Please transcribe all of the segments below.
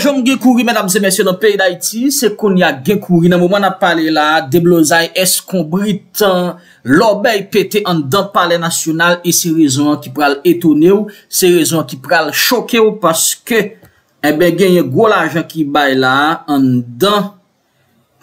jom gen kouri, mèdames et mèsyè, nan peyi d'Haïti, se kon ya gen kouri. Nan mouman ap pale la, deblozay eskombrit, lobey pete an dan pale nasyonal, e se rezon ki pral etone ou, se rezon ki pral choke ou, paske, ebe eh gen yon gwo lajan ki bay la, an dan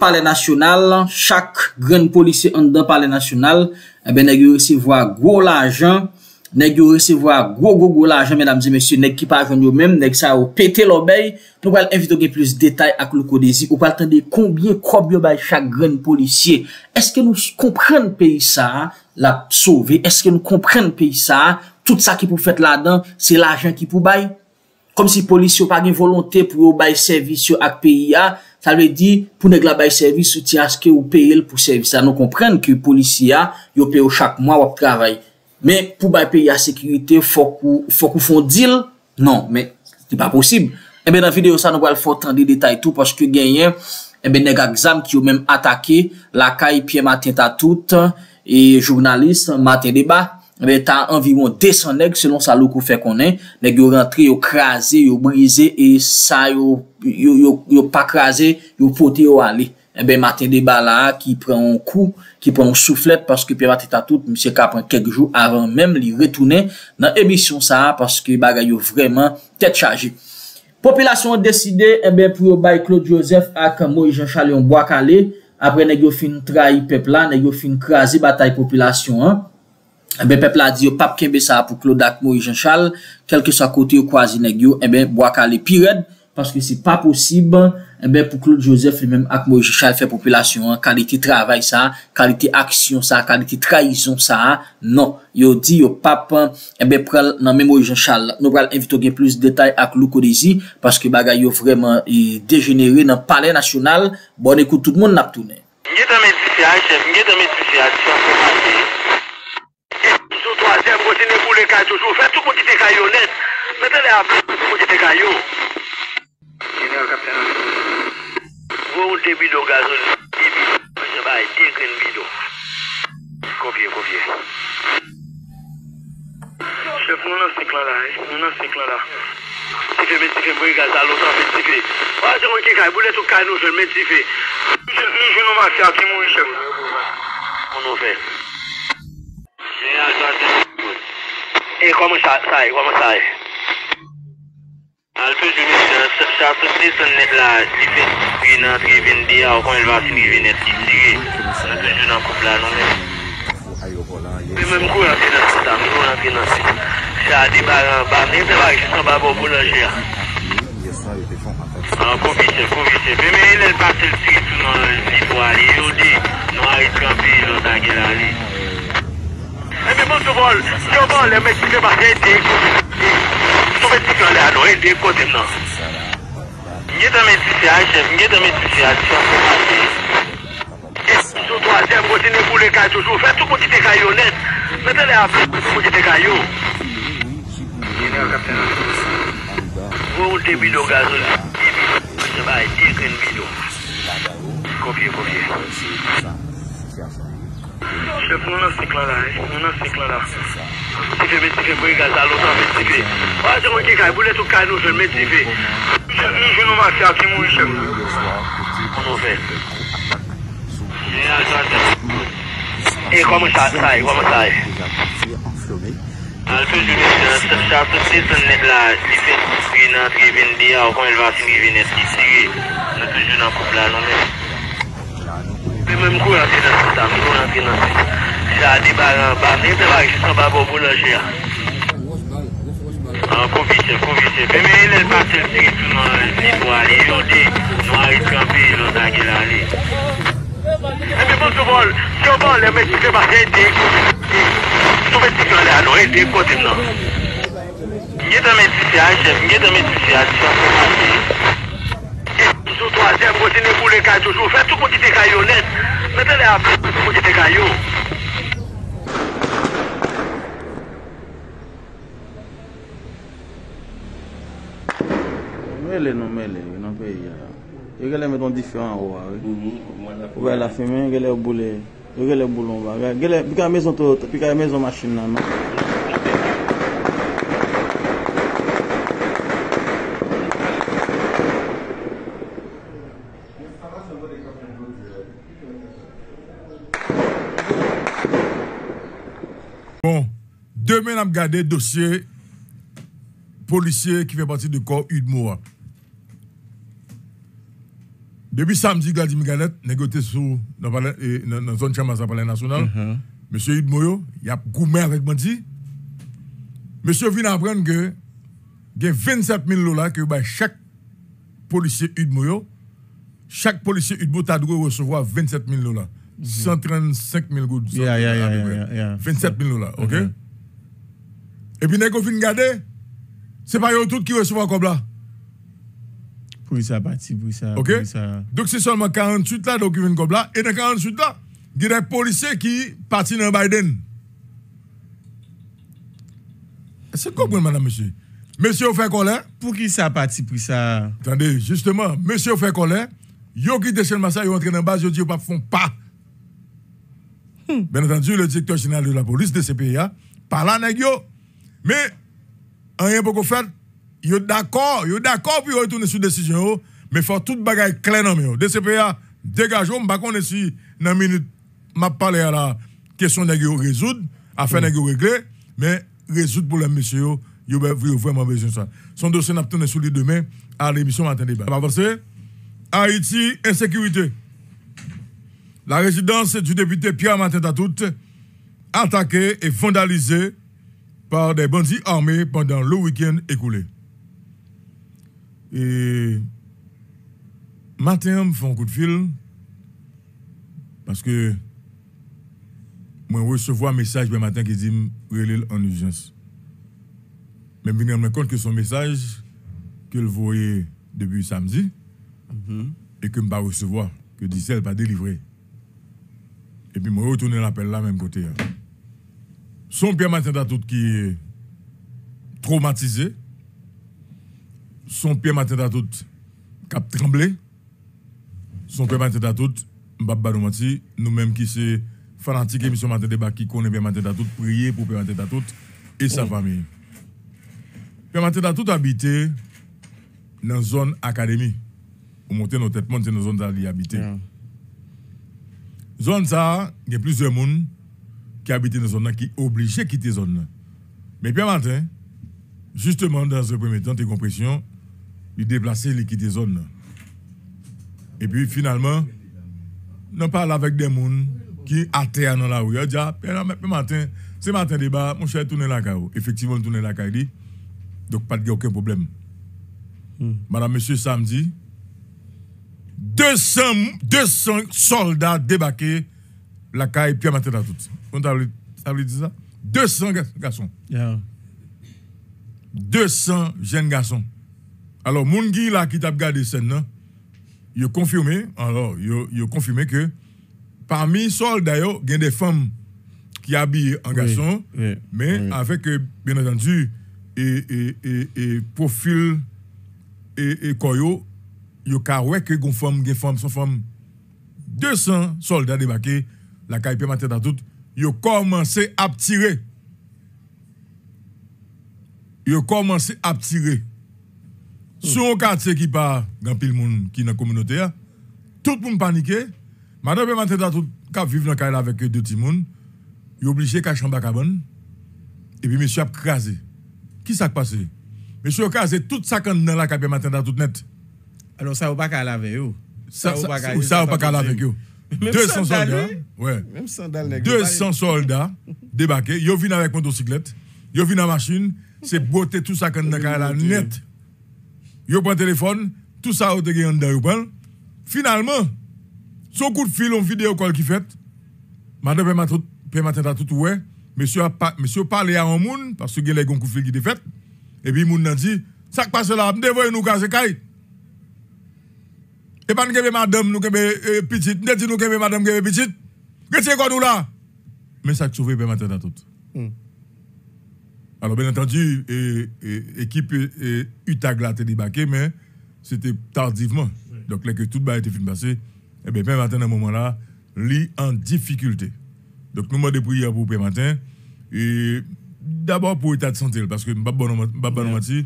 pale nasyonal, chak gren polise an dan pale nasyonal, ebe eh neg yon resivo a gwo lajan, nèk yo resevo a gwo gwo gwo la ajan, menam di monsye, nèk ki pa ajan yo mèm, nèk sa yo pete lobey, nou pal evito gen plus detay ak loko dezi, ou pal tende konbyen krob yo bay chak gren polisye, eske nou kompren peyi sa, la sove, eske nou kompren peyi sa, tout sa ki pou fèt la dan, se l'ajan ki pou bay, kom si polisyo pa gen volonté pou yo bay servisyo ak peyi ya, Sa lwe di, pou neg la bay servis, ou ti aske ou peye l pou servis. Sa nou komprenn ki polisiya, yo peyo chak mwa wap travay. men pou bay peyi a sekirite fok ou fon dil, non, men, di pa posib. Ebe nan videyo sa nou wale fote an de detay tou, paske genyen, ebe neg a gzam ki yo menm atake, lakay piye maten ta tout, e jounalist, maten deba, ebe ta anviron desan neg, selon sa lou kou fe konen, neg yo rentre, yo krasi, yo brize, e sa yo, yo, yo, yo pa krasi, yo pote yo ale. Eh ebe maten de bala ki pren an kou, ki pren an souflet paske pe maten ta tout, mse ka pren kek jou avan menm li retounen nan emisyon sa paske bagay yo vreman tet chaje. Popilasyon deside ebe eh pou yo bay Claude Joseph ak Moïse Jean Chalion Boakale apre negyo fin trahi pepla, negyo fin krasi batay popilasyon an. Ebe eh pepla di yo pap kembe sa pou Claude ak Moïse Jean Chal kelke sa kote yo kwazi negyo ebe Boakale pi red paske se pa posib, eh ebe pou Claude Joseph li menm ak Moïse Chal fè populasyon, kalite travay sa, kalite aksyon sa, kalite traizon sa, non, yo di yo pap, ebe eh pral nan men Moïse Chal, nou pral invito gen plus detay ak Lou Kodesi, paske bagay yo vreman degenere nan pale nasyonal, bon ekout tout moun nap toune. Nye teme disya, chef, nye teme disya, chef, sou toazem kote ne pou le kaj toujou, fè tou di te kaj yo net, mè te le apè, kou di te kaj yo, General Kapten ou te bidon gazon? Di bidon Mwen se bay te gren bidon Kopye kopye. Chef nou nan sik lan la eh? Nou nan sik lan la. Tife men tife mwen gazal Loutan men tife Wajan mwen ki kay Boulet ou kay nou jen, men tife nou jen nou fya ki moun chef. Moun nou fe. General Kapten E koman sa e Koman sa e Alpe jouni sa sote son net la, li fe vi nan tri ven de a ou kon el vasin ki ven net si tire. Nan pen joun an koup la nan men. Pe men mkou rentre nan sita, mkou rentre nan sita. Sa di baran, ba men te bagi san ba bo boulanje a. An pou bise, pou bise. Pe men el el pase l tri sou nan li pou ali. Yo di, nou a yi trampi, nou tagye la li. E mi moun sou bol, sou bol, e me ki te bagi ete. pou meti plan le anon, e de kote mnan. Nye dan meti se a chef, nye dan meti se a chef, e sou toazem kote ne pou le kaj toujou, fè tou kote te kayo net, meten le apre kote te kayo. Nye nan kapten an. Wou te bidou gazou la, di bidou, se ba e di kren bidou. Kopye, kopye. Chef, nou nan sik la la, nou nan sik la la. Metife, metife, pou yi gata loutan, metife. Wa, se mwen ki kay, boulet ou kay nou jen, metife. Chef, nou jen nou mafya ki moun, chef. Moun nou fe. E, a, jwa, jwa. E, kwa mwen sa, sa, kwa mwen sa. Alpe, jouni, se chate se son net la, li fe, tri nan tri ven diya, ou kon el vansi mi ven et, li siri. Nou toujou nan koup la, nou men. Mè mè mkou yon finansi ta, mkou yon finansi. Si la di baran ba, mè te bagi san ba bo boulanje ya. An pou vise, pou vise. Mè mè lèl patel se ki tou nan li pou ale, yon de, nou a yon kampi, yon dage la li. Mè mè mou sou bol, sou bol lè mè ti te bagi ete, sou mè ti kan lè anon, ete kote nan. Mè te mè ti se a, mè te mè ti se a, ti sa pou mè ti. troazèm kote ne pou le kaj toujou. Fè tou kote te kaj yo net. Mè te le apè pou kote te kaj yo. Mèle nou mèle, nan pe ya. Yo gele meton diferan wwa we. Ouwe la fèmen, gele boule. Yo gele boulon wwa. Gele, pika mezon to, pika mezon machin nan nan. A dossier policier qui fait partie du corps Udmoa. Depuis samedi, Vladimir Galette négocié sous dans dans zone chambre à palais national. Monsieur Udmoyo, il a gourmé avec Bandi. Monsieur vient apprendre que il y a 27 000 dollars que bah, chaque policier Udmoyo, chaque policier Udmo a dû recevoir 27 000 dollars. 135 000 gouttes. Yeah, yeah, yeah, à peu yeah, près. yeah, yeah. 27 000 dollars, ok? Mhm. Et puis, nèg fin garder, c'est pas eux tous qui reçoivent comme là. Pour ça, parti, pour ça. Ok? pour ça. Donc c'est seulement 48 là donc qui viennent comme là. Et dans 48 là, il y a des policiers qui partent dans Biden. Est-ce que vous comprenez, madame, monsieur? Monsieur fait colère. Pour qui ça parti, pour ça? Attendez, justement, monsieur fait colère. Yo qui déchire Massa, yo entre dans base, yo dit yo pas font pas. Bien entendu, le directeur général de la police de CPA, par là, nèg yo. Mais, rien pour qu'on fait, yo d'accord, yo d'accord pour retourner sur décision, mais faut tout bagay clair dans yo. DCPA, dégagez, m'pa connait si dans minute m'a parlé à la question yo résoudre, afin yo régler, mais résoudre pour les yo ben, yo vraiment besoin de ça. Son dossier n'a tourné sur lui demain à l'émission Matin Débat. Haïti, insécurité. La résidence du député Pierre Martin Tatout, attaquée et vandalisée par des bandits armés pendant le week-end écoulé. Et matin, me fait un coup de fil parce que moi recevoir un message le matin qui dit relève en urgence. Mais je me rends compte que son message que le voyait depuis samedi et que je ne pas recevoir, que d'ici elle pas délivré. Et puis, je retourne l'appel là, même côté. hein. Son Pierre Martin Tatout qui est traumatisé. Son Pierre Martin Tatout qui a tremblé. Son Pierre Martin Domati, nous-mêmes qui sommes fanatiques émission Matin Débat qui connaît Pierre Martin Tatout, prier pour Pierre Martin Tatout et sa famille. Pierre Martin Tatout habitait dans la zone académie. Pour monter nos têtes, c'est dans la zone. Yeah. Zone ça, il y a plusieurs personnes qui habitent dans la zone qui sont obligés de quitter la zone. Mais Pierre Martin, justement, dans un premier temps, tes compressions, il déplaçait, il quittait la zone. Et puis finalement, on parle avec des gens qui atterrent dans la rue. Il dit, ah, Pierre Martin, c'est matin débat, mon cher, tourner la caille. Effectivement, tourner la caille. Donc, pas de aucun problème. Madame, monsieur, samedi, 200, 200 soldats débarqués la caille Pierre Martin tout. Ça veut dire ça? 200 gar- garçons. Yeah. 200 jeunes garçons. Alors, moun qui là qui t'a regardé scène il a confirmé, alors, il a confirmé que parmi soldats, yo, il y a des femmes qui habillent en garçon, oui, mais oui. avec, euh, bien entendu, et, et, et, et profil et, et koyo, yo ka ouais que gon femme, gen femme, son femme. 200 soldats débarqués, la caille matin dans tout, yo commencé à tirer. Yo commencé à tirer. Sur un quartier qui pas grand pile monde qui dans la communauté, a, tout le monde paniqué. Madame et matin dans tout, qui vivent dans la avec deux petits monde, yo obligé qu'à chambre à cabane. Et puis monsieur a crasé. Qui s'est passé? Monsieur a crasé tout ça quand dans la caille matin dans tout net. Alors, ça, ou pas qu'à laver. Ça, ça, pas qu'à- ou ça, ou pas qu'à la avec eux. Même 200 sandales, soldats. oui. Ouais. Même sandales, nèg, 200 soldats débarqués. Ils viennent avec motocyclette. Ils viennent en machine. C'est beauté tout ça quand dans la net. Ils prennent téléphone. Tout ça, ils ont dans le Finalement, son coup de fil, on vidéo call qui fait. Madame Pématin a tout ouais. Monsieur a pa- monsieur parlé à un monde parce que a les coup de fil qui fait. Et puis, moun nan dit, ça qui passe là, m'devoye nous casser. Et pas nous kebe madame, nous euh, petite, nous dit nous kebe madame kebe petite. Retirez quoi nous là? Mais ça pas matin dans tout. Hmm. Alors, bien entendu, et, et, équipe et, UTAG là était débarqué, mais c'était tardivement. Donc, là que tout le été fini passé, et bien, Matin, à un moment là, lit en difficulté. Donc, nous demandons des prières pour Père Matin. Et d'abord pour l'état de santé, parce que bon menti.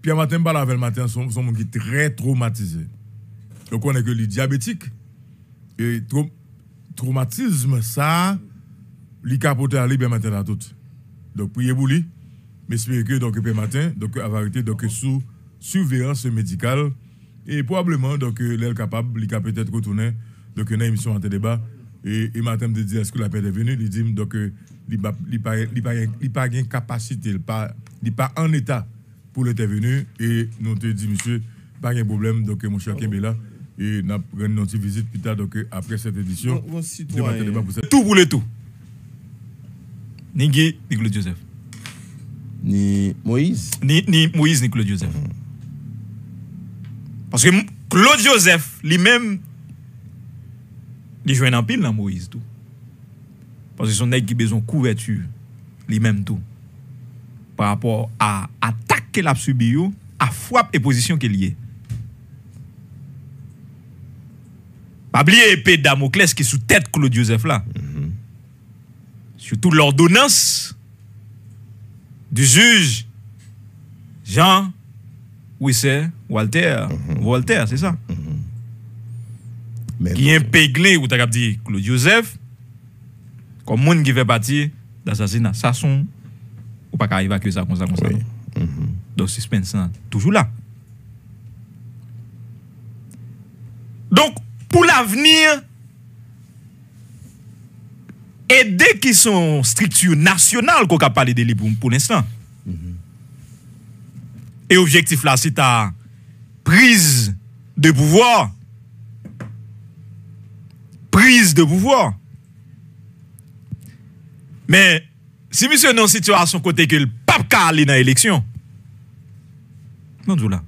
Pierre pas la le matin, son, son monde qui est très traumatisé. Donc on est que les diabétiques. Et trau- traumatisme, ça, li capote aller bien matin à tout. Donc priez pour lui. Mais espérez que donc matin, donc avoir arrêté donc sous surveillance médicale et probablement donc l'aile capable, il peut peut-être retourner donc une émission en débat et et matin me dit est-ce que la paix est venue, il dit donc il il pas il pas il pas capacité, il pas pas en état pour l'intervenir et nous te dit monsieur pas de problème donc mon cher Kembela et n'a pris une petite visite plus tard donc après cette édition Bon- bon de citoyen. Matin débat pour cette Tout pour le tout. Ni Guy, ni Claude Joseph. Ni Moïse? Ni, ni Moïse, ni Claude Joseph. Parce que Claude Joseph, lui-même, il joue en pile dans Moïse tout. Parce que son nègre qui a besoin de couverture, lui-même tout. Par rapport à attaque qu'il a subi, à frappe et position qu'il y est. Pabliye epè Damocles ki sou tèt Claude Joseph la. Mm -hmm. Soutou l'ordonans du juj Jean Ouissè Walter. Mm -hmm. Walter, c'est ça. Mm -hmm. Ki impegle ou tak ap di Claude Joseph kon moun ki fè pati d'assasina. Sa son ou pa ka evakye sa kon sa kon sa. Oui. Mhm. Don suspense nan toujou la. Donk pour l'avenir, aider qui sont structures nationales qu'on a parlé de pour, pour l'instant. Et objectif là, c'est ta prise de pouvoir. Prise de pouvoir. Mais si monsieur est dans une situation côté que le pape aller dans l'élection, non, là.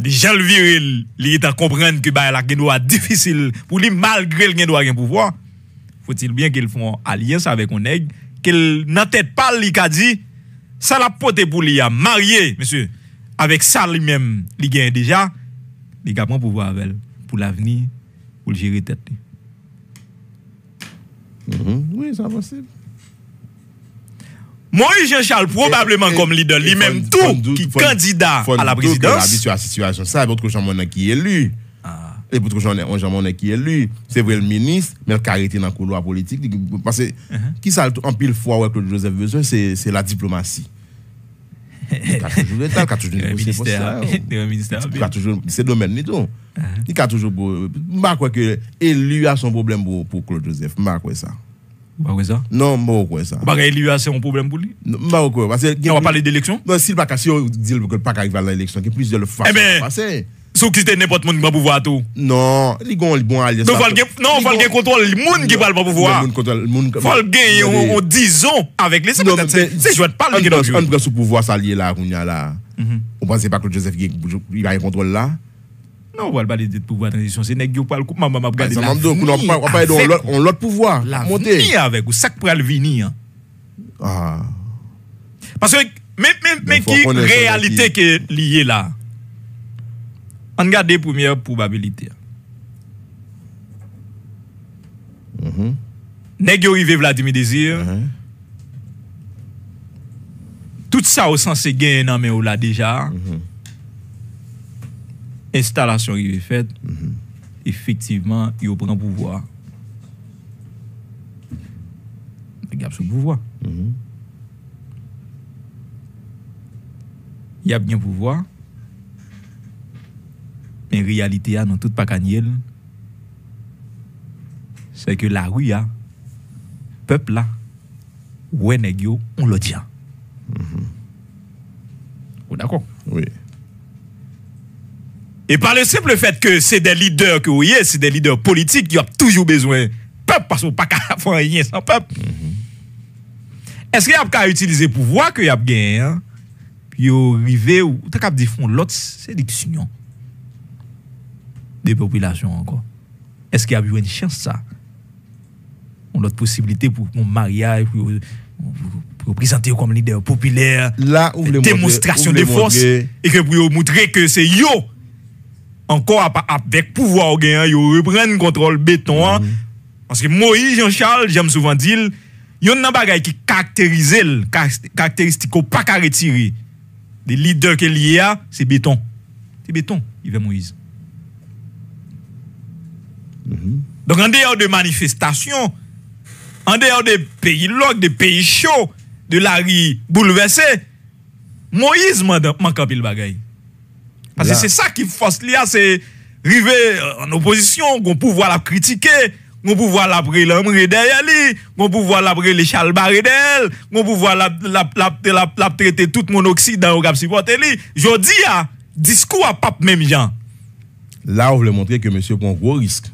Déjà le viril, il est à comprendre que bah, la gen difficile pour lui malgré le doit gen pouvoir. Faut-il bien qu'il font alliance avec un nègre qu'il n'a tête pas li ka dit ça la pote pour lui a marié monsieur avec ça lui-même il gagne déjà il prend pouvoir avec pour l'avenir pour le gérer tête. li. Mhm. Oui, c'est possible. Moïse Jean-Charles probablement Et- et- comme leader et lui-même tout qui candidat à la présidence. habitué à la situation, ça, votre que j'en qui est élu. Ah. Et pour que j'en ai j'en ai qui est élu. C'est vrai le ministre, mais le caractère dans le couloir politique. Parce que, Uh-huh. qui ça, en pile fois, ouais, Claude Joseph besoin, c'est la diplomatie. Il a toujours l'État, il a toujours Le ministère, le. Il a toujours, c'est domaine ni tout. Uh-huh. Il a toujours, je ne crois que élu a son problème pour, pour Claude Joseph. Je ne crois ça. Ba wè sa? Non, mba wè sa. Ba gen elu a se yon problem pou li? Non, mba wè kwa. Nan wap pale d'eleksyon? Non, non si l baka, si yo dil pou ke l pak arrive la l'eleksyon, ki plis de l fase. Eh ben, sou ki se nepot moun ki ba pou vwa tou? Non, li gon li bon alye sa. Non, fal gen kontrol li moun ki pal pa pou vwa. Fal gen yon dizon avèk li, se pètè se. Se jwèd pal li gen anjou. An pre sou pou vwa sa liye la, koun ya la. On panse pa Claude Joseph gen yon kontrol la. Non, on va pas parler de pouvoir transition, c'est nèg yo pas le coup maman m'a regarder la. m'a dit, on va on l'autre- on pouvoir. la Monter. venir avec ou ça qui pourrait le venir. Ah. Parce que, mais, mais, mais qui réalité qui est liée là? On regarde les premières probabilités. Mhm. Nèg yo rive Vladimir Désir, Mhm. tout ça au sens c'est gagné dans mais ou là déjà. instalasyon rive fet, mm -hmm. efektiveman, yo pran pouvoi. Gap sou pouvoi. Mm -hmm. Yap gen pouvoi, men realite ya nan tout pa kanyel, se ke la ou ya, pep la, wè neg yo, on lo diyan. Mm -hmm. Ou dako? Oui. Et par le simple fait que c'est des leaders que vous voyez, c'est des leaders politiques qui ont toujours besoin peuple parce qu'on pas faire rien sans peuple. Est-ce qu'il y a qu'à utiliser pouvoir que y a gagné hein, puis rivé ou t'as qu'à dire font l'autre sélection des populations encore. Est-ce qu'il y a eu une chance ça? On a l'autre possibilité pour un mariage pour, pour présenter comme leader populaire Là, où démonstration de force et que pour montrer que c'est yo encore avec pouvoir au gain yo reprendre contrôle béton hein. parce que Moïse Jean-Charles j'aime souvent dire yon nan bagay qui caractérise le caractéristique pas qu'à retirer des leaders que lié a c'est béton c'est béton, il veut Moïse. Donc en dehors de manifestations, en dehors des pays loques, des pays chauds, de la rue bouleversée, Moïse manque manque un pile bagaille. Parce que c'est ça qui force l'IA, c'est arriver en opposition, qu'on pouvoir la critiquer, qu'on pouvoir la l'homme derrière lui, qu'on pouvoir la les Charles Barré d'elle, qu'on pouvoir la, la, la, la, la traiter tout mon Occident au cap supporter lui. Je dis, discours à pape même gens. Là, on voulait montrer que monsieur prend gros risque.